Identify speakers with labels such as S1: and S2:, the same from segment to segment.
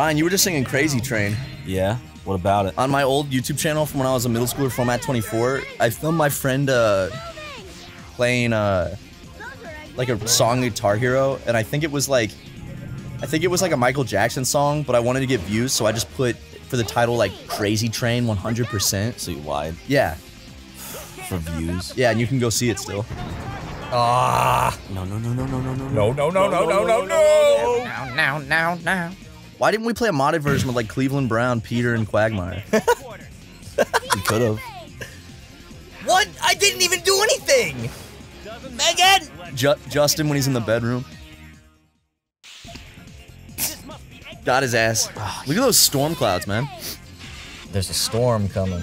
S1: Brian, you were just singing Crazy Train.
S2: Yeah. What about it?
S1: On my old YouTube channel from when I was a middle schooler, Format 24, I filmed my friend uh, playing uh, like a song Guitar Hero, and I think it was like, I think it was like a Michael Jackson song, but I wanted to get views, so I just put for the title like Crazy Train 100%.
S2: So you lied
S1: Yeah,
S2: for views.
S1: yeah, and you can go see it still.
S3: Ah.
S2: No, no, no, no, no, no, no.
S3: No, no, no, no, no, no, no.
S4: Now, now, now, now.
S1: Why didn't we play a modded version with like Cleveland Brown, Peter, and Quagmire?
S2: You could have.
S3: What? I didn't even do anything. Megan.
S1: Ju- Justin when he's in the bedroom. Got his ass. Ah, look at those storm clouds, man.
S3: There's a storm coming.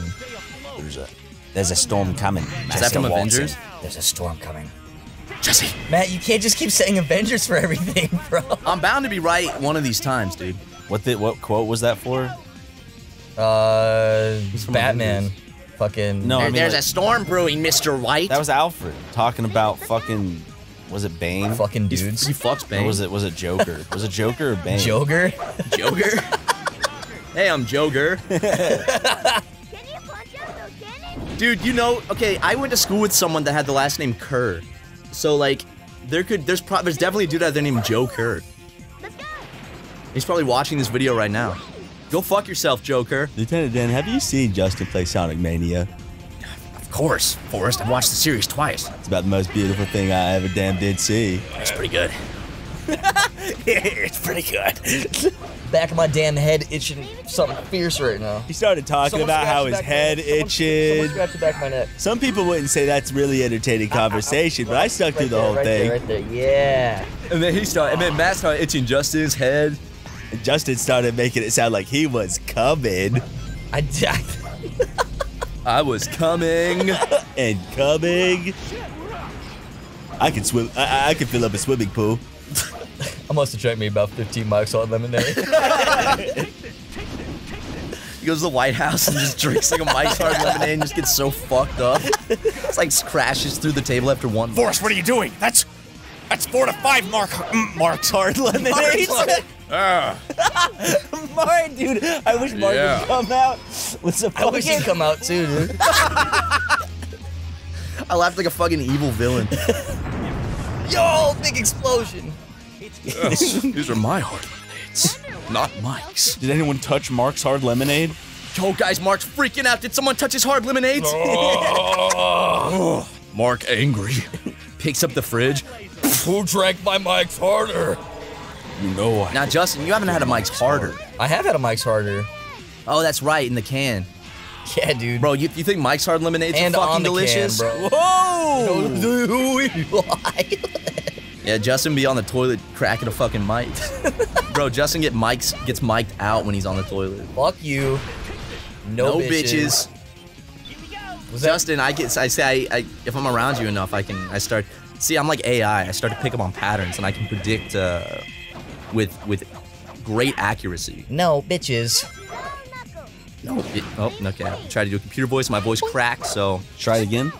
S2: There's a there's a storm coming.
S1: Is that from
S2: Watson.
S1: Avengers?
S3: There's a storm coming.
S1: Jesse.
S3: Matt, you can't just keep saying Avengers for everything, bro.
S1: I'm bound to be right one of these times, dude.
S2: What the what quote was that for?
S3: Uh,
S1: from
S3: Batman. Fucking.
S2: No, I mean
S1: There's
S2: like,
S1: a storm brewing, Mr. White.
S2: that was Alfred talking about fucking. Was it Bane?
S3: Fucking dudes.
S1: he fucks
S2: Or
S1: Bane.
S2: was it was it Joker? was it Joker or Bane?
S3: Joker.
S1: Joker? hey, I'm Joker. Dude, you know, okay, I went to school with someone that had the last name Kerr. So like, there could there's pro- there's definitely a dude out there named Joe Kerr. He's probably watching this video right now. Go fuck yourself, Joker.
S2: Lieutenant Dan, have you seen Justin play Sonic Mania?
S4: Of course, Forrest. I've watched the series twice.
S2: It's about the most beautiful thing I ever damn did see.
S4: It's pretty good. it's pretty good.
S3: Back of my damn head itching something fierce right now.
S2: He started talking
S3: Someone
S2: about how his
S3: back of my
S2: head
S3: neck. Someone-
S2: itching.
S3: Someone scratch the back of my neck.
S2: Some people wouldn't say that's really entertaining conversation, but I stuck through the
S3: there,
S2: whole
S3: right
S2: thing.
S3: There, right there. Yeah.
S1: And then he started, and then Matt started itching Justin's head.
S2: And Justin started making it sound like he was coming
S3: I, I
S1: I was coming.
S2: and coming. I can swim. I, I- I can fill up a swimming pool.
S3: I must have drank me about 15 mics on lemonade.
S1: He goes to the White House and just drinks like a Mike's Hard Lemonade and just gets so fucked up. It's like crashes through the table after one.
S4: Forrest, what are you doing? That's that's four to five mark mm, marks hard lemonade. Ah.
S2: Mark, dude, I wish Mark
S4: Yeah.
S2: would come out with some
S3: I wish he'd come out too, dude.
S1: I laughed like a fucking evil villain.
S3: Yo, big explosion.
S1: These are my hard lemonades, not Mike's.
S2: Did anyone touch Mark's hard lemonade?
S1: Yo, guys, Mark's freaking out. Did someone touch his hard lemonades? Oh. Mark angry. Picks up the fridge.
S3: Who drank my mics harder?
S2: You know I.
S1: Now, Justin, you haven't had a Mike's harder.
S3: I have had a Mike's harder.
S1: Oh, that's right, in the can.
S3: Yeah, dude.
S1: Bro, you, you think Mike's hard lemonades
S3: and
S1: are fucking
S3: on the
S1: delicious?
S3: can, bro.
S2: Whoa!
S1: Yeah, Justin be on the toilet cracking a fucking mic. Bro, Justin get Mike's gets mic'd out when he's on the toilet.
S3: Fuck you. No,
S1: No, bitches.
S3: Was that
S1: Justin, I get I say I, I if I'm around you enough, I can I start see I'm like AI. I start to pick up on patterns and I can predict uh, with with great accuracy.
S3: no bitches?
S1: No, it, oh, okay. I tried to do a computer voice. My voice cracked, so
S2: Try it again.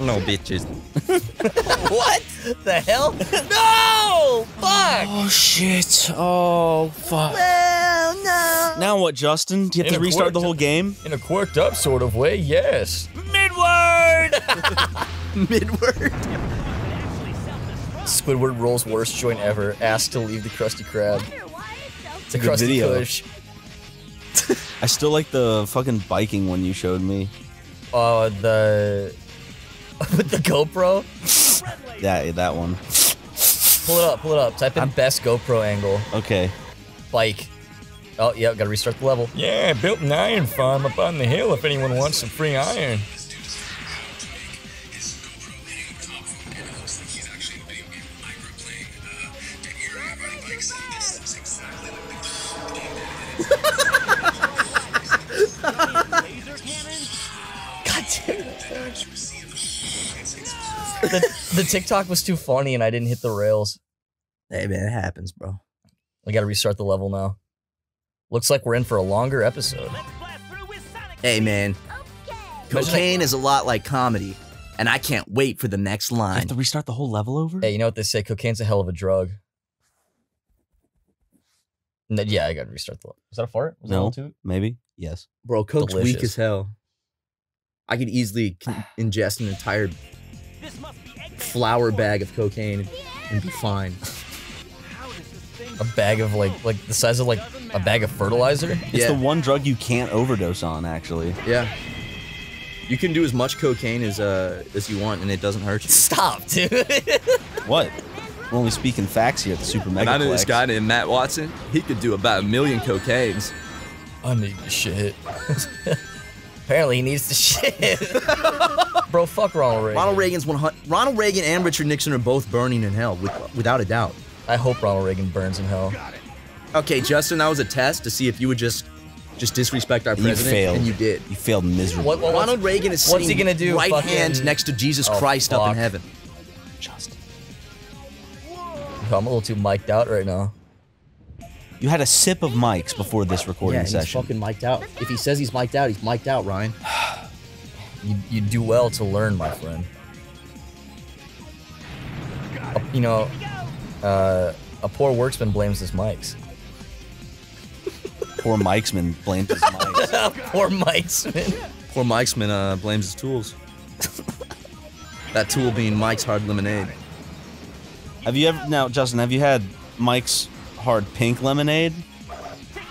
S1: no bitches.
S3: What the hell? No! Fuck!
S2: Oh shit! Oh fuck!
S3: Well, no.
S2: Now what, Justin? Do you have to
S3: In a
S2: restart the whole game?
S3: In a quirked up sort of way, yes.
S2: Midward!
S1: Midword.
S3: Squidward rolls worst joint ever. Asked to leave the Krusty Krab. It's a
S2: Good
S3: Krusty
S2: video.
S3: Kush.
S2: I still like the fucking biking one you showed me.
S3: Uh, the with the GoPro.
S2: That that one.
S3: Pull it up. Pull it up. Type in I'm... best GoPro angle.
S2: Okay.
S3: Bike. Oh, yeah. Gotta restart the level.
S5: Yeah, built an iron farm up on the hill if anyone wants some free iron.
S3: The, the TikTok was too funny and I didn't hit the rails.
S1: Hey man, it happens, bro.
S3: We gotta restart the level now. Looks like we're in for a longer episode.
S1: Hey man, cocaine is a lot like comedy, and I can't wait for the next
S2: I
S1: line.
S2: have to restart the whole level over?
S3: Hey, you know what they say? Cocaine's a hell of a drug. No, yeah, I gotta restart the. Is that a fart? Was that a
S2: No. Maybe. Yes.
S1: Bro, Coke's weak as hell. I could easily ingest an entire flour bag of cocaine and be fine.
S3: A bag of like like the size of like a bag of fertilizer.
S2: It's
S1: Yeah.
S2: the one drug you can't overdose on, actually.
S1: Yeah. You can do as much cocaine as uh as you want and it doesn't hurt you.
S3: Stop, dude.
S2: What? We're only speaking facts here at the Super Mega.
S1: I knew this guy named Matt Watson. He could do about a million cocaines.
S3: I need the shit. Apparently, he needs to shit. Bro, fuck Ronald Reagan.
S1: Ronald Reagan's 100 Ronald Reagan and Richard Nixon are both burning in hell with, without a doubt.
S3: I hope Ronald Reagan burns in hell.
S1: Okay, Justin, that was a test to see if you would just just disrespect our
S2: You
S1: president
S2: failed.
S1: and you did.
S2: You failed miserably.
S3: What- what-
S1: Ronald Reagan is
S3: what's he
S1: sitting
S3: gonna do,
S1: right
S3: fucking-
S1: hand next to Jesus
S3: Oh,
S1: Christ up in heaven.
S2: Justin.
S3: I'm a little too mic'd out right now.
S2: You had a sip of Mike's before this recording
S1: Yeah, he's
S2: session.
S1: fucking mic'd out. If he says he's mic'd out, he's mic'd out, Ryan.
S3: You, you do well to learn, my friend. A- You know, uh, a poor worksman blames his mics.
S2: Poor Mikesman blamed his mics.
S3: poor mics, man.
S1: Poor Mikesman uh, blames his tools. that tool being Mike's Hard Lemonade.
S2: have you ever now, Justin? Have you had Mike's hard pink lemonade?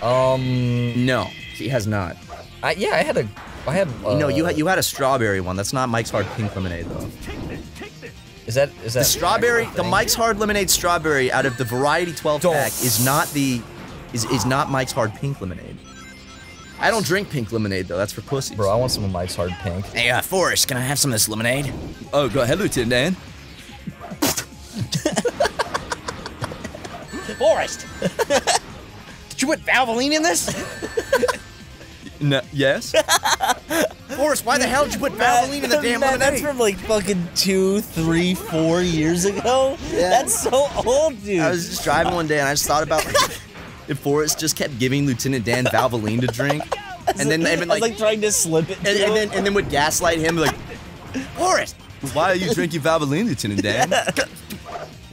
S3: Um,
S1: No, he has not.
S3: I, yeah, I had a, I had. Uh,
S1: no, you had you had a strawberry one. That's not Mike's Hard Pink Lemonade though.
S3: Is that is that
S1: The strawberry, the? Mike's Hard Lemonade strawberry out of the variety 12
S3: Don't.
S1: pack is not the is is not Mike's Hard Pink Lemonade. I don't drink pink lemonade though. That's for pussies.
S3: Bro, I want some of Mike's hard pink.
S1: Hey, uh, Forrest, can I have some of this lemonade? Oh, go ahead, Lieutenant Dan.
S3: Forrest.
S1: Did you put Valvoline in this? no, yes. Forrest, why the hell did you put Valvoline in the damn
S2: Man,
S1: lemonade?
S2: that's from like fucking two, three, four years ago. Yeah. That's so old, dude.
S1: I was just driving one day and I just thought about like, if Forrest just kept giving Lieutenant Dan Valvoline to drink, and then even like,
S2: like trying to slip it.
S1: and, and then and then would gaslight him like, Forrest, why are you drinking Valvoline, Lieutenant Dan?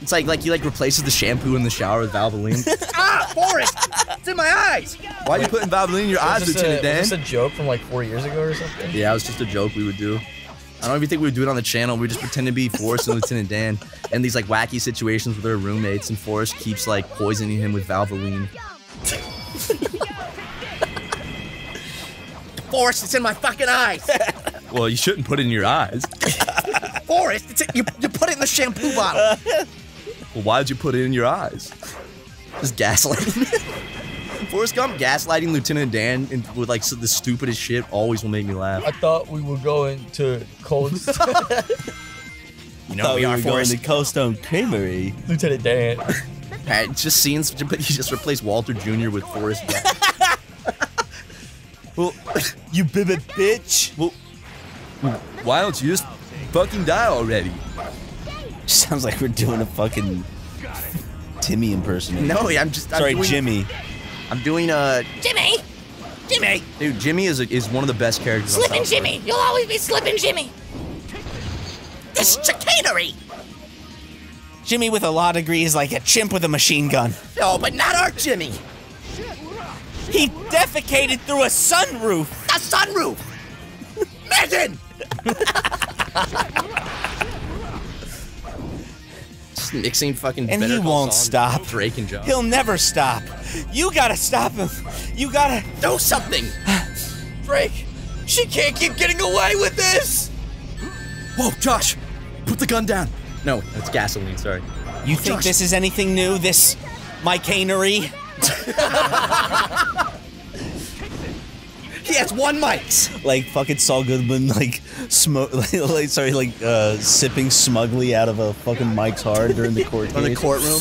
S1: It's like like he like replaces the shampoo in the shower with Valvoline. ah, Forrest, it's in my eyes. Why are you putting Valvoline in your eyes,
S3: Was this, a,
S1: Lieutenant Dan?
S3: was this a joke from like four years ago or something?
S1: Yeah, it was just a joke we would do. I don't even think we would do it on the channel. We just pretend to be Forrest and Lieutenant Dan, and these like wacky situations with our roommates, and Forrest keeps like poisoning him with Valvoline. Forrest, it's in my fucking eyes. well, you shouldn't put it in your eyes. Forrest, it's in, you, you put it in the shampoo bottle. Well, why'd you put it in your eyes? Just gaslighting. Forrest Gump gaslighting Lieutenant Dan and with like so- the stupidest shit always will make me laugh.
S3: I thought we were going to Cold
S1: You
S2: know we are going to Cold Stone Creamery.
S3: Lieutenant Dan.
S1: Hey, just scenes. But you just replace Walter Jr. with Forrest Gump. well,
S2: You bibbit bitch.
S1: well, why don't you just fucking die already?
S2: Sounds like we're doing a fucking Timmy impersonation.
S1: No, I'm just. I'm
S2: Sorry,
S1: doing,
S2: Jimmy.
S1: I'm doing a.
S6: Jimmy! Jimmy!
S1: dude. Jimmy is a, is one of the best characters. on
S6: Slippin' Jimmy! You'll always be Slippin' Jimmy! This chicanery!
S2: Jimmy with a law degree is like a chimp with a machine gun.
S6: No, but not our Jimmy!
S2: He defecated through a sunroof.
S6: A sunroof! Megan!
S1: Mixing fucking.
S2: And
S1: Better
S2: he won't stop.
S1: Drake and John.
S2: He'll never stop. You gotta stop him. You gotta.
S6: Do something!
S3: Drake, she can't keep getting away with this.
S1: Whoa, Josh, put the gun down. No, it's gasoline. Sorry.
S2: You think
S1: Josh.
S2: this is anything new? This my canery?
S1: He has one mics.
S2: Like fucking Saul Goodman, like smoke, like, like sorry, like uh, sipping smugly out of a fucking Mike's hard during the court
S1: On the
S2: case.
S1: courroom.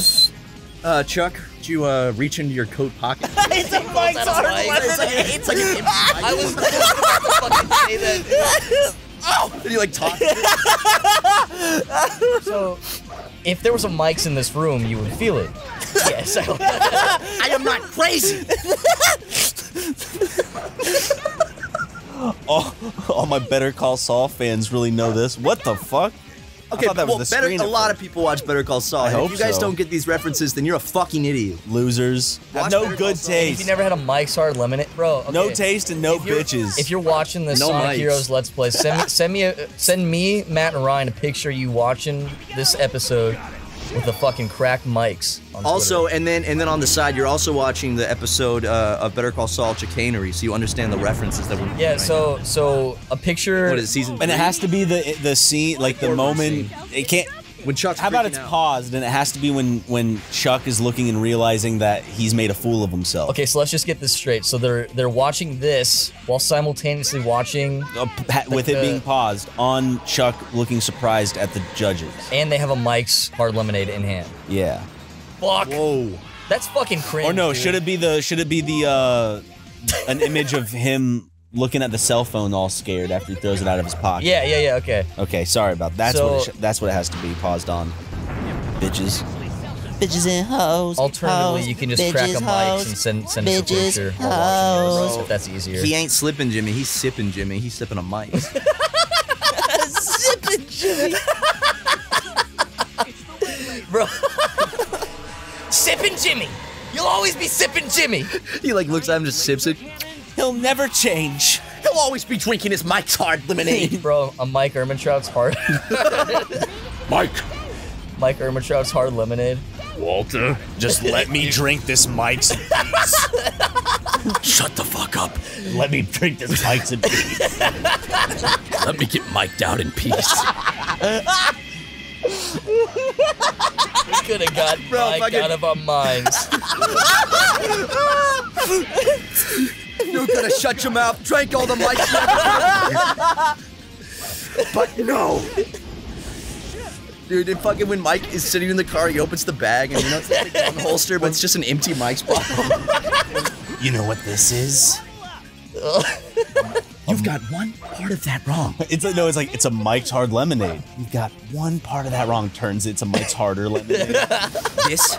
S1: Uh, Chuck, did you uh reach into your coat pocket?
S2: it's a Mike's hard
S1: it's like an empty
S3: I was about to fucking say that.
S1: Did you like talk?
S3: So, if there was a mics in this room, you would feel it. Yes. I,
S1: I am not crazy.
S2: all, all my Better Call Saul fans really know this. What the fuck?
S1: Okay,
S2: thought that
S1: well,
S2: was
S1: better, a
S2: at
S1: lot of people watch Better Call Saul.
S2: I hope
S1: if you guys
S2: so.
S1: don't get these references, then you're a fucking idiot.
S2: Losers. Have
S1: Watch
S2: no
S1: Better Call
S2: good
S1: Saul.
S3: If
S2: taste.
S3: you never had a Mike's Hard Lemonade, bro. Okay.
S2: No taste and no
S3: If
S2: bitches.
S3: If you're watching the
S1: No
S3: Sonic
S1: mics.
S3: Heroes Let's Play, send me, send me, a, send me, Matt and Ryan a picture of you watching this episode with the fucking cracked mics. On
S1: Also,
S3: Twitter.
S1: and then and then on the side, you're also watching the episode uh, of Better Call Saul Chicanery, so you understand the references that we're.
S3: yeah.
S1: right
S3: So, so a picture.
S1: What is it, season?
S2: and it has to be the the scene, like the moment.
S1: scene.
S2: It can't.
S1: When Chuck's.
S2: How about it's
S1: out.
S2: paused and it has to be when when Chuck is looking and realizing that he's made a fool of himself.
S3: Okay, so let's just get this straight. So they're they're watching this while simultaneously watching,
S2: Uh, p- ha- with it
S3: the-
S2: being paused on Chuck looking surprised at the judges.
S3: and they have a Mike's Hard Lemonade in hand.
S2: Yeah.
S3: Fuck.
S1: Whoa.
S3: That's fucking cringe.
S2: Or no,
S3: dude.
S2: should it be the should it be the uh an image of him looking at the cell phone all scared after he throws it out of his pocket?
S3: Yeah, yeah, yeah. Okay.
S2: Okay, sorry about that. That's what it sh- that's what it has to be paused on. Bitches. Bitches and hoes.
S3: Alternatively, you can just crack a mic and send send us a picture while watching if that's easier.
S1: He ain't slipping, Jimmy. He's sipping, Jimmy. He's sipping a mic. Sippin', Jimmy.
S3: Bro. sipping Jimmy. You'll always be sipping Jimmy.
S1: he like looks at him, just sips it.
S2: He'll never change.
S1: He'll always be drinking his Mike's Hard Lemonade.
S3: Bro, a Mike Ehrmantraut's hard.
S4: Mike,
S3: Mike Ehrmantraut's hard lemonade.
S4: Walter, just let me drink this Mike's.
S5: Shut the fuck up.
S2: Let me drink this Mike's and
S5: Let me get mic'd out in peace.
S3: We could have got
S1: Bro,
S3: Mike
S1: fucking-
S3: out of our minds.
S1: You could have shut your mouth, drank all the mics. but no. Dude, and fucking when Mike is sitting in the car, he opens the bag and you know it's like a gun holster, but it's just an empty Mike's bottle.
S2: You know what this is?
S1: You've got one part of that wrong.
S2: It's like no, it's like it's a Mike's hard lemonade. You've got one part of that wrong. Turns it's a Mike's harder lemonade.
S1: This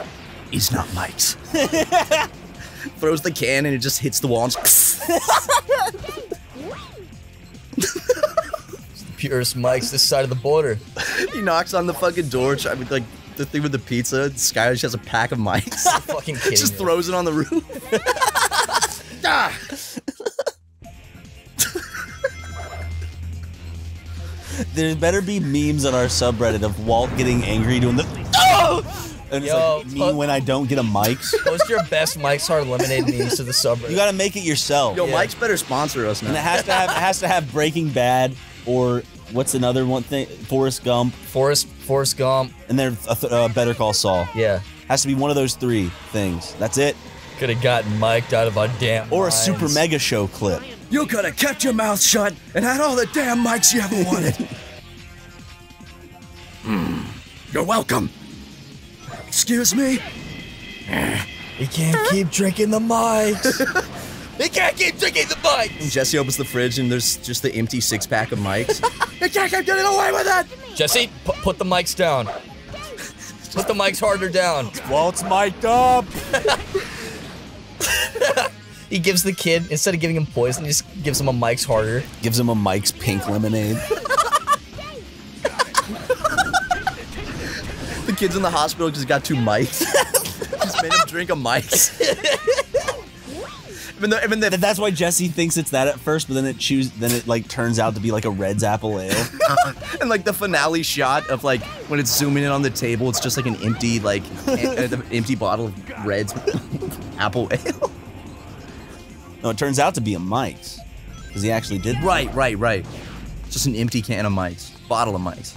S1: is not Mike's. Throws the can and it just hits the wall. And just
S3: Purest mics this side of the border.
S1: he knocks on the fucking door, try, with like the thing with the pizza. Skyler just has a pack of mics.
S3: Fucking kidding
S1: just
S3: me.
S1: throws it on the roof. ah!
S2: there better be memes on our subreddit of Walt getting angry doing the oh! And it's
S3: Yo,
S2: like me
S3: put-
S2: when I don't get a Mike's.
S3: Post your best Mike's hard lemonade memes to the subreddit.
S2: You gotta make it yourself.
S1: Yo,
S3: Yeah.
S1: Mike's better sponsor us
S2: and it
S1: now.
S2: has to have it has to have Breaking Bad or what's another one thing? Forrest Gump,
S3: Forrest Forrest Gump.
S2: and then a th- uh, Better Call Saul.
S3: Yeah.
S2: Has to be one of those three things. That's it.
S3: Could have gotten mic'd out of our damn
S2: Or a
S3: minds.
S2: Super Mega Show clip.
S1: You could have kept your mouth shut and had all the damn mics you ever wanted. Hmm. You're welcome. Excuse me?
S3: He can't keep drinking the mics. he can't keep drinking the mics.
S1: Jesse opens the fridge and there's just the empty six pack of mics. you can't keep getting away with that!
S3: Jesse, pu- put the mics down. Put the mics harder down.
S2: Walt's mic'd up.
S3: He gives the kid instead of giving him poison, he just gives him a mics harder.
S2: Gives him a Mike's pink lemonade.
S1: Kid's in the hospital because he's got two mics. just made him drink a mics. even though, even though,
S2: That's why Jesse thinks it's that at first, but then it choose then it like turns out to be like a Redd's apple ale.
S1: and like the finale shot of like when it's zooming in on the table, it's just like an empty like an uh, empty bottle of Redd's apple ale.
S2: No, it turns out to be a Mike's because he actually did.
S1: Right, right, right. Just an empty can of mics, bottle of mics.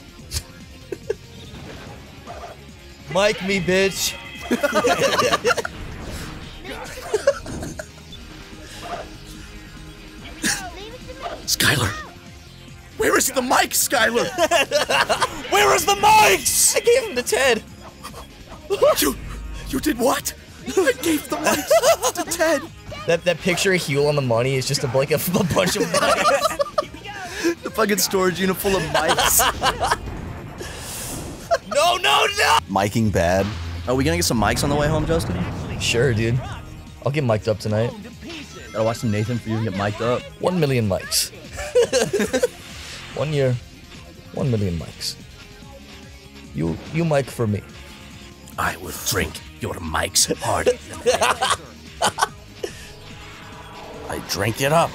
S3: Mike me, bitch.
S1: Skyler, where is the mic, Skyler?
S2: Where is the Mike's?
S3: I gave him to Ted.
S1: you, you did what? I gave the mics to Ted.
S3: That that picture of Huell on the money is just a like a, a bunch of mics.
S1: The fucking storage unit full of mics.
S3: no, no, no.
S2: Miking bad.
S1: Are we gonna get some mics on the way home, Justin?
S3: Sure, dude. I'll get mic'd up tonight.
S1: Gotta watch some Nathan for you to get mic'd up.
S3: One million mics. one year, one million mics. You you mic for me.
S6: I will drink your mic's heart.
S4: I drink it up.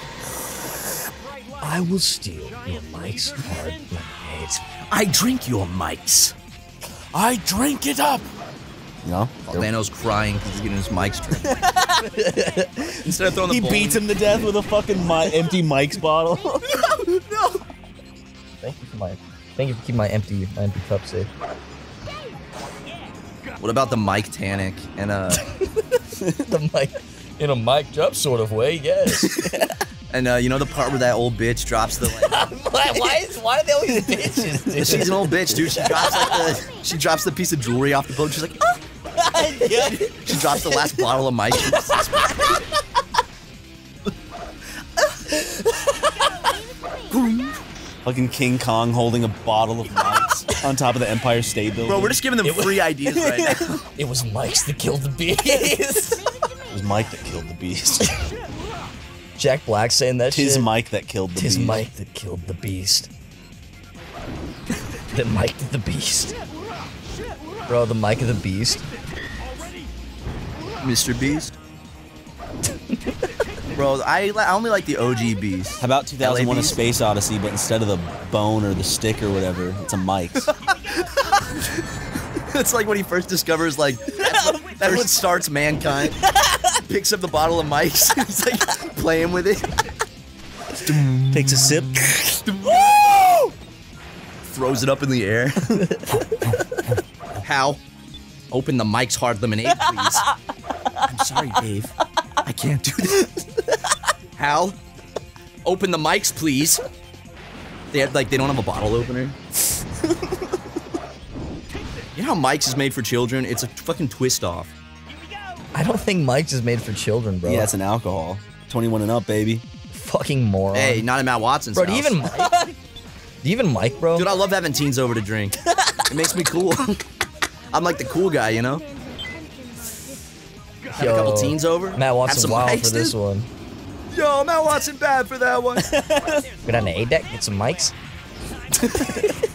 S3: I will steal your mic's hard lemonade.
S6: I drink your mics.
S4: I drink it up.
S2: You know?
S1: Lano's crying because he's getting his mic stripped. Instead of throwing the
S2: He
S1: bowling-
S2: beats him to death with a fucking mi- empty Mike's bottle. no, no.
S3: Thank you for my thank you for keeping my empty my empty cup safe.
S1: What about the Mike Tannic and uh
S3: the mic in a mic'd up sort of way, yes.
S1: And uh you know the part where that old bitch drops the like
S3: why, why is why are they always bitches, dude?
S1: she's an old bitch, dude. She drops like the she drops the piece of jewelry off the boat. She's like, oh. she drops the last bottle of Mike.
S2: fucking King Kong holding a bottle of Mike's on top of the Empire State Building.
S1: Bro, we're just giving them free ideas right now.
S3: It was Mike's that killed the beast.
S2: It was Mike that killed the beast.
S3: Jack Black saying that
S2: Tis
S3: shit.
S2: Mike that killed the
S3: Tis
S2: beast.
S3: Mike that killed the beast. the Mike of the beast. Bro, the Mike of the beast.
S1: Mr. Beast. Bro, I, I only like the OG Beast.
S2: How about 2001: A
S1: LABs?
S2: Space Odyssey, but instead of the bone or the stick or whatever, it's a Mike's.
S1: It's like when he first discovers like that's what, that's what starts mankind. Picks up the bottle of Mike's. He's like playing with it.
S2: Takes a sip.
S1: Throws it up in the air. Hal, open the Mike's hard lemonade, please. I'm sorry, Dave. I can't do this. Hal, open the mics, please. They have like they don't have a bottle opener. You know how Mike's is made for children? It's a fucking twist off.
S3: I don't think Mike's is made for children, bro.
S2: Yeah, it's an alcohol. 21 and up, baby.
S3: fucking moron.
S1: Hey, not in Matt Watson's
S3: bro, do you
S1: house.
S3: even Mike? do even Mike, bro?
S1: Dude, I love having teens over to drink. It makes me cool. I'm like the cool guy, you know? Have a couple teens over.
S3: Matt Watson wild
S1: mics,
S3: for this
S1: dude.
S3: one.
S1: Yo, Matt Watson bad for that one.
S3: Go down to A deck, get some mics.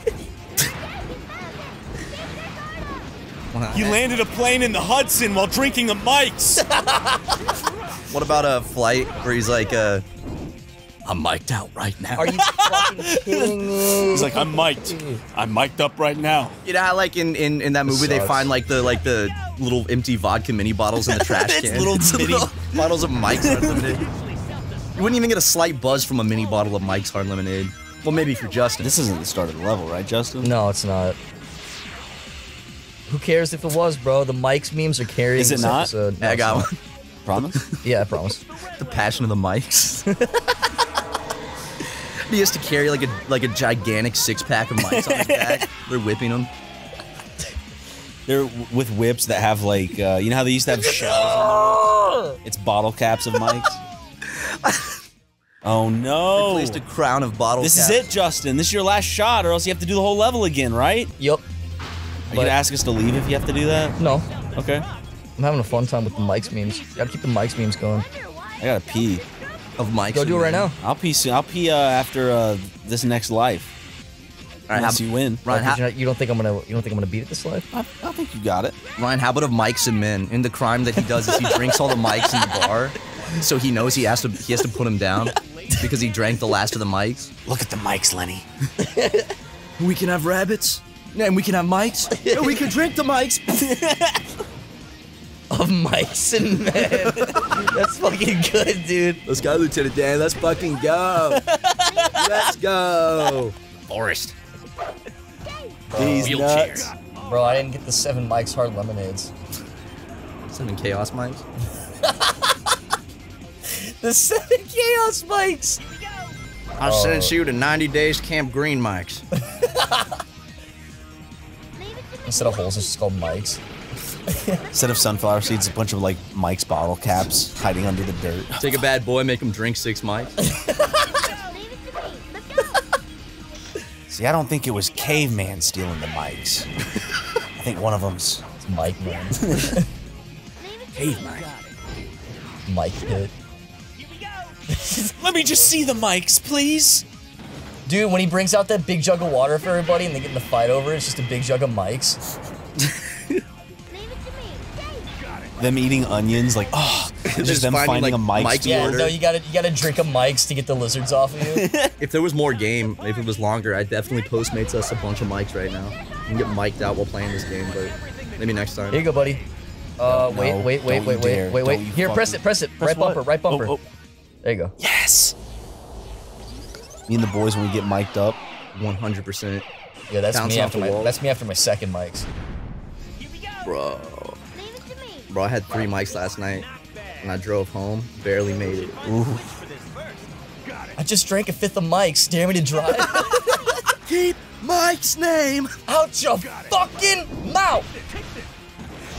S4: You landed a plane in the Hudson while drinking the mics.
S1: what about a flight where he's like, uh, I'm mic'd out right now.
S3: Are you fucking kidding me?
S4: He's like, I'm mic'd. I'm mic'd up right now.
S1: You know how like in, in, in that movie they find like the like the little empty vodka mini bottles in the trash
S2: It's
S1: can.
S2: little
S1: It's
S2: mini-
S1: little bottles of Mike's Hard Lemonade. You wouldn't even get a slight buzz from a mini bottle of Mike's Hard Lemonade. Well, maybe for Justin.
S2: This isn't the start of the level, right, Justin?
S3: No, it's not. Who cares if it was, bro? The Mike's memes are carrying
S2: Is it
S3: this
S2: not?
S3: episode.
S1: Yeah, I got one.
S2: Promise?
S3: Yeah, I promise.
S1: The passion of the mics. he has to carry like a like a gigantic six pack of mics on his back. They're whipping him.
S2: They're with whips that have like, uh, you know how they used to have shells in them? It's bottle caps of mics. Oh no!
S1: Placed a crown of bottle.
S2: This is it, Justin. This is your last shot, or else you have to do the whole level again, right?
S3: Yup.
S2: Are you gonna ask us to leave if you have to do that?
S3: No,
S2: Okay.
S3: I'm having a fun time with the Mike's memes. Gotta keep the Mike's memes going.
S2: I gotta pee.
S1: of mics.
S3: Go do it right now.
S2: I'll pee soon. I'll pee uh, after uh, this next life.
S1: All right,
S2: Unless
S1: how,
S2: you win.
S1: Ryan, how,
S3: you, not- you don't think I'm gonna? You don't think I'm gonna beat it this life?
S2: I, I think you got it.
S1: Ryan, how about of Mike's and men? And the crime that he does is he drinks all the mics in the bar, so he knows he has to he has to put him down because he drank the last of the mics.
S2: Look at the mics, Lenny.
S1: We can have rabbits. And we can have mics. And we can drink the mics.
S3: Of mics and men. That's fucking good, dude.
S1: Let's go, Lieutenant Dan. Let's fucking go. Let's go.
S6: Forrest.
S2: These
S6: Wheelchairs.
S2: nuts.
S3: Bro, I didn't get the seven Mike's hard lemonades.
S1: Seven chaos mics.
S3: The seven chaos Mike's.
S1: I'm sending you to 90 days Camp Green mics.
S3: Instead of holes, it's just called Mike's.
S2: Instead of sunflower seeds, a bunch of like Mike's bottle caps hiding under the dirt.
S1: Take a bad boy, make him drink six mics.
S2: See, I don't think it was caveman stealing the mics. I think one of them's
S3: It's Mike man.
S2: cave Mike.
S3: Mike pit.
S4: Let me just see the mics, please.
S3: Dude, when he brings out that big jug of water for everybody and they get in the fight over it, it's just a big jug of Mike's.
S2: Them eating onions, like oh, just them finding,
S1: finding,
S2: a
S1: like,
S2: mic.
S1: Mike's
S2: to
S3: Yeah,
S1: order.
S3: no, you gotta you gotta drink a Mike's to get the lizards off of you.
S1: If there was more game, if it was longer, I'd definitely postmates us a bunch of mics right now. You can get mic'd out while playing this game, but maybe next time.
S3: Here you go, buddy. Uh,
S2: No,
S3: wait,
S2: no,
S3: wait, wait,
S2: don't
S3: wait, wait, wait, wait. Here, press it, press it.
S2: Press
S3: right
S2: what?
S3: bumper, right bumper.
S2: Oh, oh.
S3: There you go.
S2: Yes. Me and the boys when we get mic'd up.
S1: 100%.
S3: Yeah, that's
S1: Bounce
S3: me
S1: off
S3: after
S1: the
S3: my
S1: wall.
S3: that's me after my second Mike's.
S1: Bro. Bro, I had three mics last night, and I drove home, barely made it.
S2: Ooh.
S3: I just drank a fifth of Mike's. Dare me to drive?
S1: Keep Mike's name!
S3: Out your fucking mouth!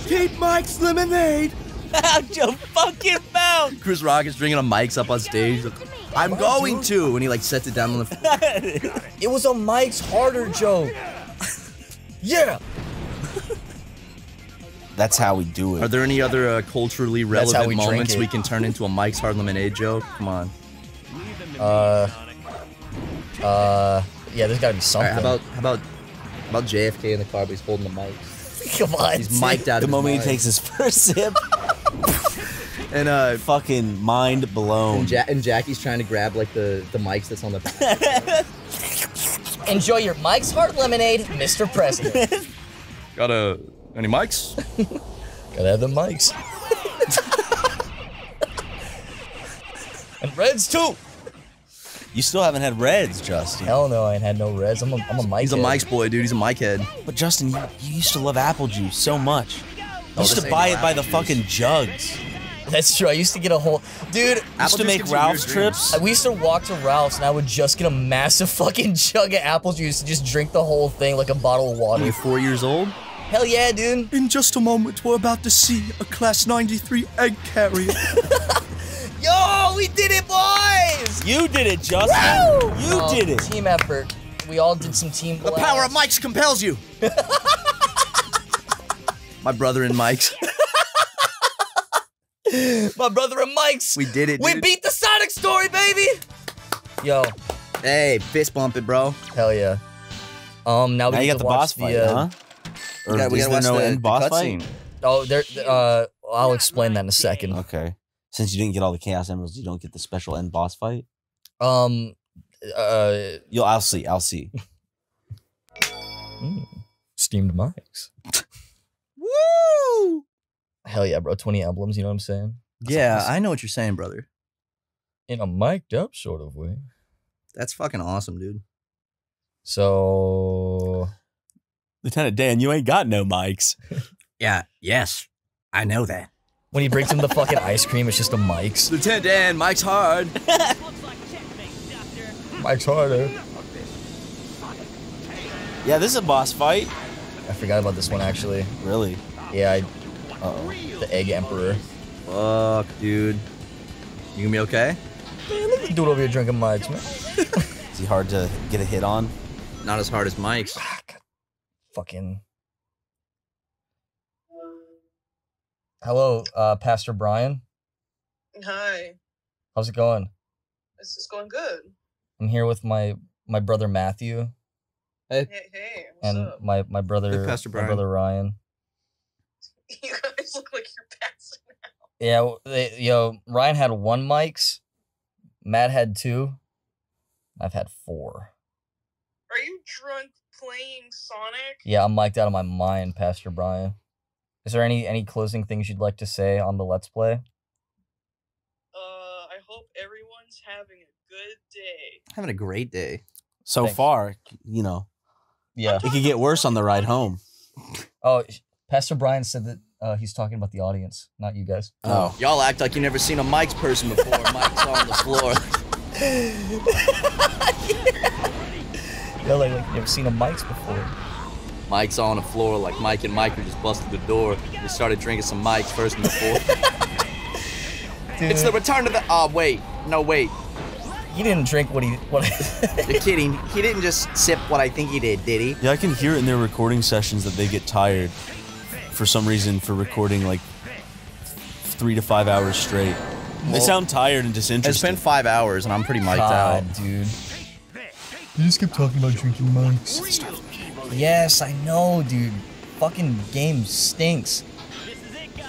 S1: Keep Mike's lemonade!
S2: Out your fucking mouth.
S1: Chris Rock is drinking a Mike's up on stage. Like, I'm going to! And he like sets it down on the.
S3: It was a Mike's harder joke. yeah.
S2: That's how we do it.
S1: Are there any other uh, culturally relevant
S3: we
S1: moments we can turn into a Mike's Hard Lemonade joke? Come on.
S3: Uh. Uh. Yeah, there's gotta be something.
S1: right, how about how about how about JFK in the car, but he's holding the mic.
S3: Come on.
S1: He's
S3: dude.
S1: mic'd out
S2: The
S1: of his
S2: moment he takes his first sip,
S1: and uh,
S2: fucking mind blown.
S1: and, ja- and Jackie's trying to grab like the the mics that's on the.
S3: Enjoy your Mike's Hard Lemonade, Mr. President.
S1: Got a any mics?
S3: Gotta have the mics. and Reds too.
S2: You still haven't had Reds, Justin.
S3: Hell no, I ain't had no Reds. I'm a, I'm a Mike.
S1: He's a
S3: head.
S1: Mike's boy, dude. He's a Mike head.
S2: But Justin, you, you used to love apple juice so much. You
S1: Oh,
S2: used
S1: this
S2: to buy it by the
S1: juice.
S2: fucking jugs.
S3: That's true. I used to get a whole dude.
S2: used
S1: Apple
S2: to
S1: juice
S2: make Ralph's trips.
S3: We used to walk to Ralph's and I would just get a massive fucking jug of apple juice and just drink the whole thing like a bottle of water.
S1: you're four years old.
S3: Hell yeah, dude.
S1: In just a moment, we're about to see a Class 93 egg carrier.
S3: Yo, we did it, boys!
S2: You did it, Justin. You
S3: Oh,
S2: did it.
S3: Oh, team effort. We all did some team.
S1: the power of Mike's compels you. My brother and Mike's.
S3: My brother and Mike's.
S1: We did it,
S3: We
S1: dude.
S3: beat the Sonic story, baby. Yo,
S1: Hey, fist bump it, bro.
S3: hell yeah. Um, now we
S2: Now
S3: get
S2: you
S3: to
S2: got the boss fight,
S3: uh,
S2: huh? Or
S1: Yeah, we
S2: is
S1: gotta
S2: there
S1: watch
S2: no
S1: the-
S2: end boss
S1: cutscene.
S2: fight?
S3: Oh, there. Uh, I'll explain that in a second.
S2: Okay. Since you didn't get all the Chaos Emeralds, you don't get the special end boss fight.
S3: Um, uh,
S2: You'll. I'll see. I'll see.
S3: mm, steamed mics.
S1: Woo!
S3: Hell yeah, bro. Twenty emblems. You know what I'm saying?
S1: Yeah, I know what you're saying, brother.
S3: In a mic'd up sort of way.
S1: That's fucking awesome, dude.
S3: So
S2: Lieutenant Dan, you ain't got no mics.
S1: Yeah, yes. I know that.
S3: when he brings him the fucking ice cream, it's just the mics.
S1: Lieutenant Dan, Mike's hard.
S3: Mike's harder.
S2: Yeah, this is a boss fight.
S3: I forgot about this one actually.
S2: Really?
S3: Yeah, I. Uh, the Egg Emperor.
S1: Fuck, dude. You gonna be okay?
S3: Man, look at the dude over here drinking Mike's, man.
S2: Is he hard to get a hit on?
S1: Not as hard as Mike's.
S3: God. Fucking. Hello, uh, Pastor Brian.
S7: Hi,
S3: How's it going?
S7: this is going good.
S3: I'm here with my my brother Matthew
S7: Hey, hey, what's
S3: and
S7: up?
S3: my my brother
S1: Hey, Pastor
S3: my brother Ryan.
S7: You guys look like you're passing. Out.
S3: Yeah, w- they, yo, Ryan had one mics. Matt had two. I've had four.
S7: Are you drunk playing Sonic?
S3: Yeah, I'm mic'd out of my mind, Pastor Brian. Is there any any closing things you'd like to say on the Let's Play?
S7: Uh, I hope everyone's having a good day.
S1: Having a great day.
S2: So
S3: Thanks.
S2: far, you know,
S3: Yeah.
S2: it could get worse on the ride home.
S3: Oh, Pastor Brian said that uh, he's talking about the audience, not you guys.
S2: Oh.
S1: Y'all act like you never seen a Mike's person before. Mike's on the floor.
S3: Yeah, like, like you've seen a mics before.
S1: Mike's on the floor like Mike and Mike were just busted the door. We started drinking some Mike's first and fourth. it's the return to the. Oh wait, no wait.
S3: He didn't drink what he what.
S1: You're kidding. He didn't just sip what I think he did, did he?
S2: Yeah, I can hear it in their recording sessions that they get tired for some reason for recording like three to five hours straight. They sound tired and
S1: It's
S2: disinterested.
S1: been five hours and I'm pretty mic'd
S3: God,
S1: out.
S3: dude. You just keep talking about drinking mics. Yes, I know, dude. Fucking game stinks.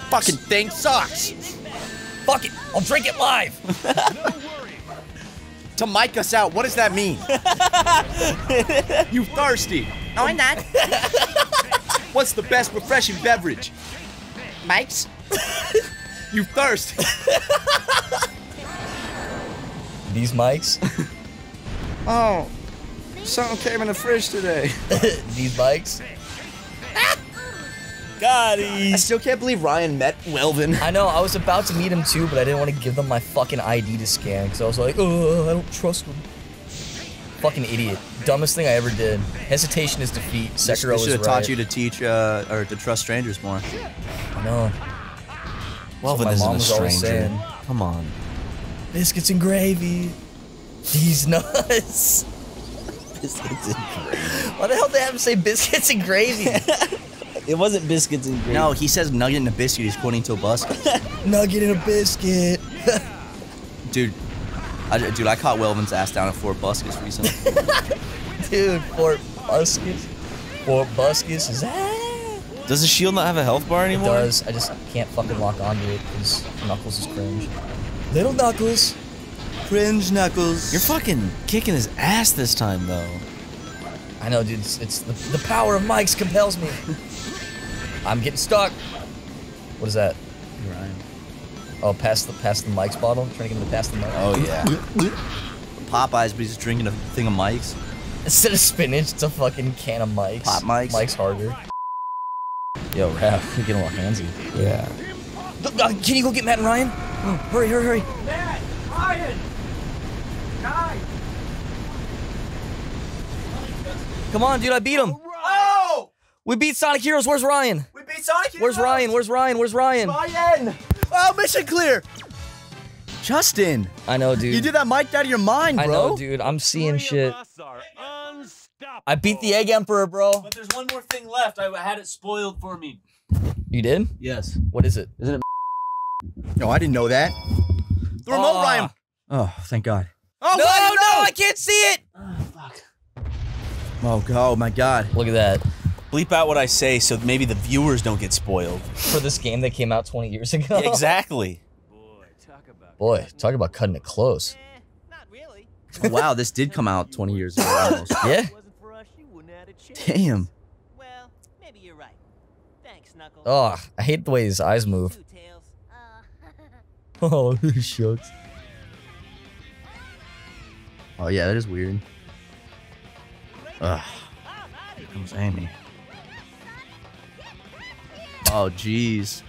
S1: Fucking thing sucks.
S3: Fuck it, I'll drink it live.
S1: To mic us out, what does that mean? you thirsty?
S6: No, I'm not.
S1: What's the best refreshing beverage?
S6: Mike's?
S1: You thirst.
S3: These mics,
S1: Oh, something came in the fridge today.
S3: these mics.
S2: Got
S1: I still can't believe Ryan met Welvin.
S3: I know, I was about to meet him too, but I didn't want to give them my fucking ID to scan because I was like, oh, I don't trust them. Fucking idiot. Dumbest thing I ever did. Hesitation is defeat. Sekiro
S1: I
S3: was
S1: should have taught you to teach uh, or to trust strangers more.
S3: I know.
S2: Welvin
S3: my
S2: isn't
S3: mom
S2: a
S3: was always
S2: stranger.
S3: saying.
S2: Come on.
S3: Biscuits and gravy. These nuts.
S2: Biscuits and gravy.
S3: Why the hell did they have to say biscuits and gravy?
S2: It wasn't biscuits and gravy.
S1: No, he says nugget and a biscuit. He's pointing to a bus.
S3: Nugget and a biscuit.
S1: Dude, I, dude, I caught Welvin's ass down at Fort Buscus recently.
S3: Dude, Fort Buscus. Fort Buscus is that?
S2: Does the shield not have a health bar anymore?
S3: It does. I just can't fucking lock onto it because Knuckles is cringe. Little Knuckles.
S1: Cringe Knuckles.
S2: You're fucking kicking his ass this time, though.
S3: I know, dude. It's, it's the, the power of Mike's compels me. I'm getting stuck. What is that?
S1: Ryan.
S3: Oh, pass the pass the mics bottle. Trying to get him to pass the mic.
S2: Oh yeah.
S1: Popeyes, but he's drinking a thing of mics.
S3: Instead of spinach, it's a fucking can of mics.
S1: Pop mics?
S3: Mike's harder. Yo, Raph, you're getting a little handsy.
S2: yeah.
S3: Uh, can you go get Matt and Ryan? Oh, hurry, hurry, hurry. Matt, Ryan, guys. Come on, dude, I beat him.
S1: Oh!
S3: We beat Sonic Heroes. Where's Ryan?
S1: We beat Sonic Heroes.
S3: Where's Ryan? Where's Ryan? Where's Ryan?
S1: Ryan! Oh, mission clear! Justin,
S3: I know, dude.
S1: you did that mic out of your mind, bro.
S3: I know, dude. I'm seeing shit. I beat the Egg Emperor, bro.
S2: But there's one more thing left. I had it spoiled for me.
S3: You did?
S2: Yes.
S3: What is it? Isn't it?
S1: No, I didn't know that. The remote,
S3: Ah.
S1: Ryan. Oh, thank God. Oh,
S3: No,
S1: Ryan,
S3: no, I can't see it.
S1: Oh, fuck. Oh, God, oh my God.
S3: Look at that.
S2: Bleep out what I say so maybe the viewers don't get spoiled.
S3: For this game that came out 20 years ago.
S2: exactly.
S3: Boy, talk about cutting it close.
S1: Oh, wow, this did come out 20 years ago almost.
S3: Yeah.
S1: Damn.
S8: Well, maybe you're right. Thanks, Knuckles.
S3: Oh, I hate the way his eyes move.
S8: Two tails.
S3: Oh, shucks.
S1: Oh, yeah, that is weird. Ugh. Here comes Amy. Oh, jeez.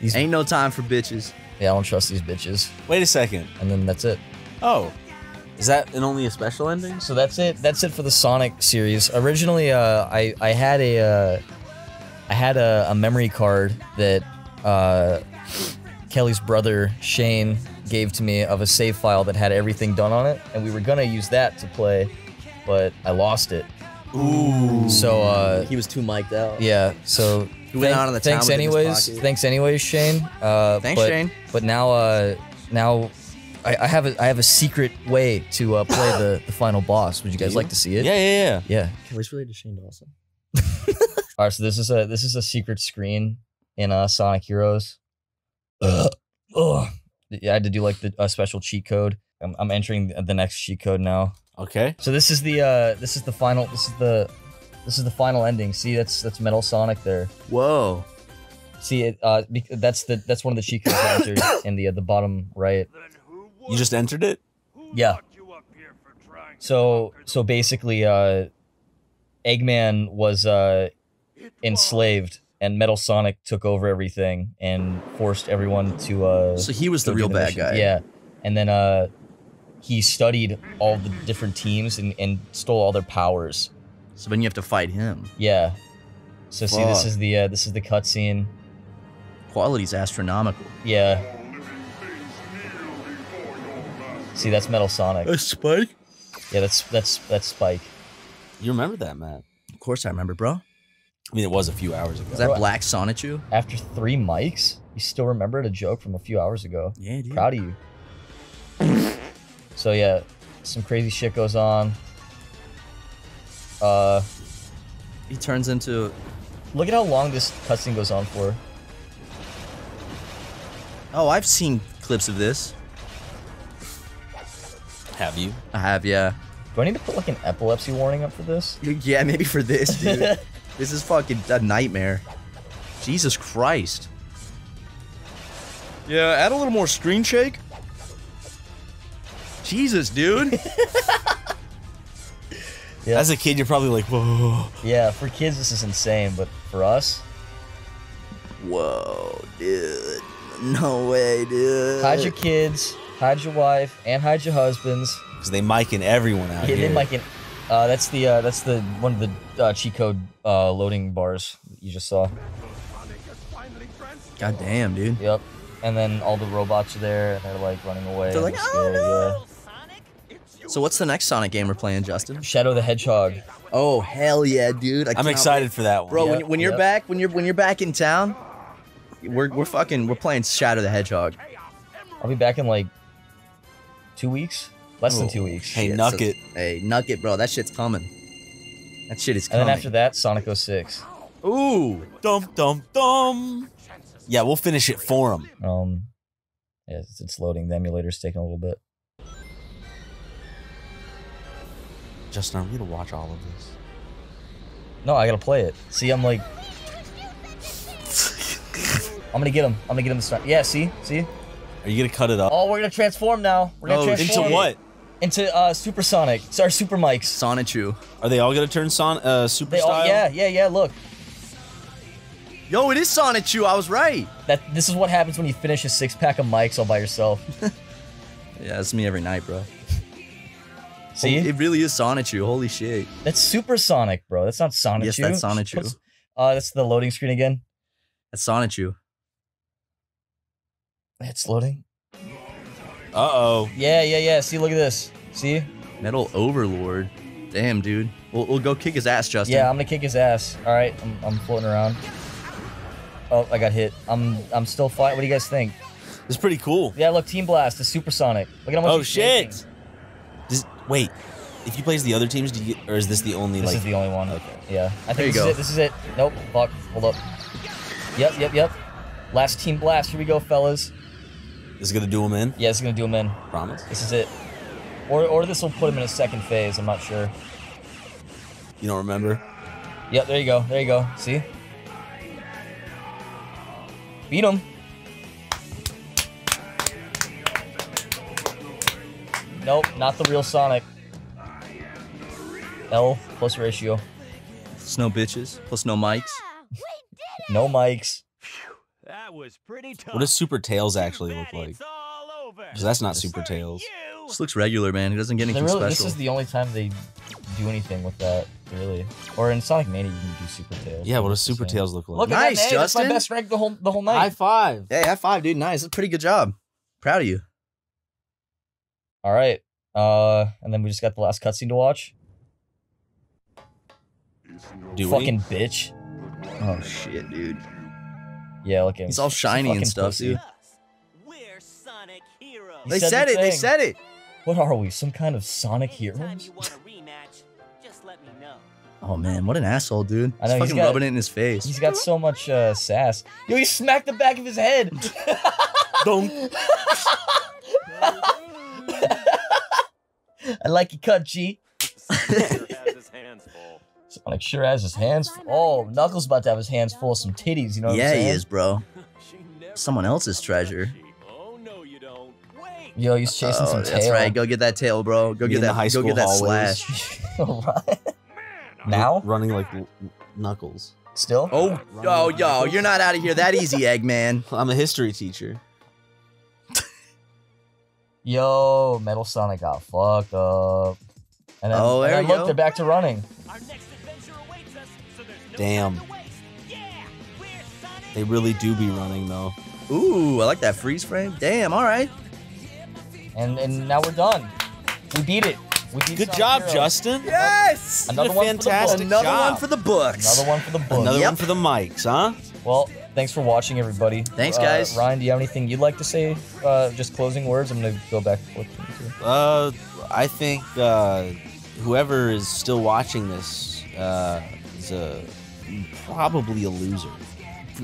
S3: These-
S1: Ain't no time for bitches.
S3: Yeah, I don't trust these bitches.
S2: Wait a second.
S3: And then that's it.
S2: Oh. Is that an only a special ending?
S3: So that's it. That's it for the Sonic series. Originally, uh, I I had a uh, I had a, a memory card that uh, Kelly's brother Shane gave to me of a save file that had everything done on it, and we were gonna use that to play, but I lost it. Ooh. So uh,
S1: He was too mic'd out.
S3: yeah. So
S1: He went
S3: thank-
S1: out on the town
S3: thanks
S1: with his
S3: anyways. Thanks anyways, Shane. Uh,
S1: Thanks,
S3: but,
S1: Shane.
S3: But now, uh, now. I, I have a I have a secret way to uh, play the, the final boss. Would you guys like to see it?
S2: Yeah, yeah, yeah.
S3: Yeah.
S1: Kelly's related to Shane Dawson.
S3: All right, so this is a this is a secret screen in uh, Sonic Heroes. Ugh. Ugh. Yeah, I had to do like the a special cheat code. I'm, I'm entering the, the next cheat code now.
S2: Okay.
S3: So this is the uh this is the final this is the this is the final ending. See, that's that's Metal Sonic there.
S1: Whoa.
S3: See it uh bec- that's the that's one of the I entered in the uh, the bottom right.
S2: You just entered it?
S3: Yeah. So so basically, uh, Eggman was uh, enslaved, and Metal Sonic took over everything and forced everyone to. Uh,
S1: So he was the
S3: go do
S1: real bad guy.
S3: Yeah, and then uh, he studied all the different teams and, and stole all their powers.
S1: So then you have to fight him.
S3: Yeah. So see, this is the uh, this is the cutscene.
S1: Quality's astronomical.
S3: Yeah. See, that's Metal Sonic.
S1: Spike?
S3: Yeah, that's that's that's Spike.
S2: You remember that, Matt?
S1: Of course I remember, bro.
S2: I mean, it was a few hours ago.
S1: Is that Black Sonichu?
S3: After three mics, you still remembered a joke from a few hours ago.
S1: Yeah, dude.
S3: Proud of you. so yeah, some crazy shit goes on. Uh,
S1: He turns into.
S3: look at how long this cutscene goes on for.
S1: Oh, I've seen clips of this.
S2: Have you?
S1: I have, yeah.
S3: Do I need to put like an epilepsy warning up for this?
S1: Yeah, maybe for this, dude. this is fucking a nightmare. Jesus Christ. Yeah, add a little more screen shake. Jesus, dude.
S3: Yeah.
S2: As a kid, you're probably like, whoa.
S3: Yeah, for kids this is insane, but for us,
S1: Whoa, dude. No way, dude.
S3: hide your kids, hide your wife, and hide your husbands.
S2: Because they micing everyone out
S3: Yeah,
S2: here.
S3: they might get. Uh, that's the uh, that's the one of the uh, cheat code uh, loading bars you just saw.
S1: God damn, dude.
S3: Yep. And then all the robots are there, and they're like running away.
S1: They're
S3: and
S1: like,
S3: scared,
S1: "Oh,
S3: yeah.
S1: So what's the next Sonic game we're playing, Justin?
S3: Shadow the Hedgehog.
S1: Oh hell yeah, dude! I
S2: I'm excited
S1: wait.
S2: for that one.
S1: bro. when,
S3: Yep,
S1: you're back, when you're when you're back in town, we're we're fucking we're playing Shadow the Hedgehog.
S3: I'll be back in like two weeks, less than two weeks.
S2: Hey,
S1: Shit,
S2: Nuck
S1: so-
S2: it.
S1: Hey, Nuck it, bro. That shit's coming. That shit is coming.
S3: And
S1: coming.
S3: then after that, Sonic 06.
S1: Ooh.
S2: Dum dum dum. Yeah, we'll finish it for him.
S3: Um, yeah, it's, it's loading. The emulator's taking a little bit.
S2: Justin, are we gonna watch all of this?
S3: No, I gotta play it. See, I'm like, I'm gonna get him. I'm gonna get him this time. Yeah, see, see.
S2: Are you gonna cut it up?
S3: Oh, we're gonna transform now. We're gonna
S1: Oh,
S3: transform
S2: Into what?
S3: Into uh, Supersonic. Sorry, Super Mics.
S1: Sonichu.
S2: Are they all gonna turn son uh super
S3: They all, yeah, yeah, yeah. Look,
S1: Yo, it is Sonichu. I was right.
S3: that this is what happens when you finish a six pack of Mike's all by yourself.
S1: Yeah, that's me every night, bro.
S3: See,
S1: It really is Sonichu. Holy shit.
S3: that's Supersonic, bro. That's not Sonic.
S1: Yes, that's Sonichu.
S3: Uh, that's the loading screen again.
S1: That's Sonichu.
S3: It's loading.
S2: Uh oh.
S3: Yeah, yeah, yeah. See, look at this. See?
S1: Metal Overlord. Damn, dude. We'll, we'll go kick his ass, Justin.
S3: Yeah, I'm gonna kick his ass. All right, I'm, I'm floating around. Oh, I got hit. I'm I'm still fine. What do you guys think?
S2: It's pretty cool.
S3: Yeah, look, Team Blast, is Supersonic. Look at how much
S2: Oh shit.
S3: shaking.
S2: Does, wait, if you plays the other teams, do you get, or is this the only
S3: This
S2: like?
S3: is the only one.
S2: Okay.
S3: Yeah, I
S1: There you
S3: think this
S1: go.
S3: is it. This is it. Nope. Fuck. Hold up. Yep, yep, yep. Last Team Blast. Here we go, fellas.
S2: This is gonna do him in?
S3: Yeah, it's gonna do him in.
S2: Promise.
S3: This is it. Or or this will put him in a second phase. I'm not sure.
S2: You don't remember?
S3: Yep. There you go. There you go. See? Beat him. Nope, not the real Sonic. L plus ratio.
S1: Plus no bitches. Plus no mics.
S3: No mics.
S8: That was pretty tough.
S2: What does Super Tails actually look like?
S8: It's all over.
S2: 'Cause that's not Super Tails.
S8: You.
S1: This looks regular, man. He doesn't get anything
S3: really, this is the only time they do anything with that, really. Or in Sonic Mania, you can do Super Tails.
S2: Yeah, what does Super. Tails look like?
S3: Look at
S1: Nice,
S3: that, hey, That's my best rank the whole the whole night.
S2: High five.
S1: Hey, high five, dude. Nice. That's a pretty good job. Proud of you.
S3: All right. Uh, and then we just got the last cutscene to watch.
S2: Do
S3: Fucking bitch.
S1: Oh shit, dude.
S3: Yeah, look at him.
S1: He's all
S3: a
S1: shiny and stuff,
S3: pussy.
S1: dude.
S8: We're Sonic heroes.
S3: He
S1: They
S3: said
S1: said
S3: the
S1: it. They said it.
S3: What are we? Some kind of Sonic
S8: Anytime
S3: heroes?
S8: you want a rematch, just let me know.
S1: Oh man, what an asshole, dude.
S3: I know,
S1: He's
S3: he's
S1: fucking
S3: got-
S1: rubbing it in his face.
S3: He's got so much uh, sass. Yo, he smacked the back of his head.
S2: Don't.
S3: I like your cut, G.
S8: has his hands full.
S3: Sonic sure has his hands. Full. Oh, Knuckles about to have his hands full of some titties. You know what
S1: yeah,
S3: I'm
S1: he
S3: saying?
S1: is, bro. Someone else's treasure.
S8: Oh no, you don't. Wait.
S3: Yo, he's chasing
S1: Oh,
S3: some
S1: that's
S3: tail.
S1: right. Go get that tail, bro. Go
S2: Be
S1: get that.
S2: high
S1: go get that
S2: hallways.
S1: slash.
S3: Alright. now?
S2: running like Knuckles.
S3: Still?
S1: Oh, oh, yo, you're not out of here that easy, Eggman.
S2: I'm a history teacher.
S3: Yo, Metal Sonic got fucked up. And then,
S1: Oh,
S3: and
S1: there
S3: then
S1: you
S3: look, they're back to running.
S8: Our next adventure awaits us, so there's no
S2: Damn.
S8: time to waste. Yeah, we're Sonic.
S2: They really do be running though.
S1: Ooh, I like that freeze frame. Damn, all right.
S3: And and now we're done. We beat it. We beat
S2: Good
S3: Sonic
S2: job,
S3: Heroes.
S2: Justin.
S1: Yes.
S3: Another
S2: did a
S3: one for the
S2: fantastic.
S1: Another
S2: job.
S1: one for the books.
S3: Another one for the book.
S2: Another
S1: Yep.
S2: one for the mics, huh?
S3: Well, thanks for watching, everybody.
S1: Thanks,
S3: Uh,
S1: guys.
S3: Ryan, do you have anything you'd like to say? Uh, just closing words. I'm gonna go back and forth. between you two.
S2: Uh, I think uh, whoever is still watching this uh, is a probably a loser.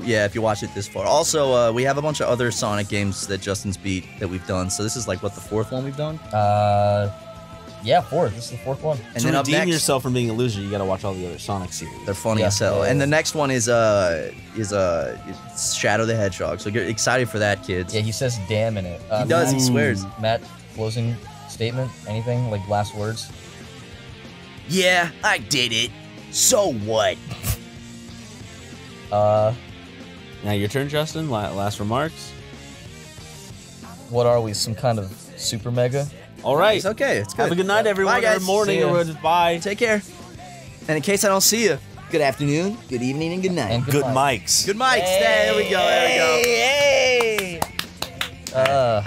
S1: Yeah, if you watch it this far. Also, uh, we have a bunch of other Sonic games that Justin's beat that we've done. So this is like what the fourth one we've done.
S3: Uh, yeah, fourth. This is the fourth one.
S1: And
S2: to
S1: then up
S2: redeem
S1: next,
S2: yourself from being a loser, you got to watch all the other Sonic series.
S1: they're funny
S3: Yeah,
S1: as hell. And the next one is uh is uh it's Shadow the Hedgehog. So get excited for that, kids.
S3: Yeah, he says "damn" in it.
S1: he
S3: Um,
S1: does. He swears.
S3: Matt, closing statement? Anything like last words?
S1: Yeah, I did it. So what?
S3: Uh,
S2: Now your turn, Justin. Last remarks.
S3: what are we? Some kind of super mega?
S2: All right.
S1: It's okay. It's good.
S2: Have a good night, everyone.
S1: Bye, guys.
S2: Or morning,
S3: See
S2: or. Bye.
S1: Take care. And in case I don't see you, good afternoon, good evening, and good night.
S3: And
S2: Good
S3: night.
S2: mics.
S1: good mics. there we go. There we go.
S3: Uh,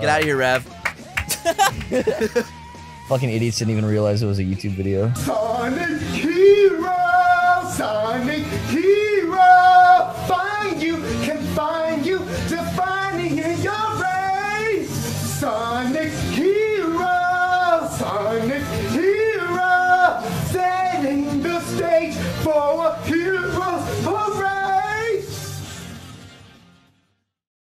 S1: Get out of here, Rev.
S3: fucking idiots didn't even realize it was a YouTube video.
S9: Sonic Hero, Sonic Hero, find you, can find you, defining your Sunday.